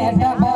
Yeah.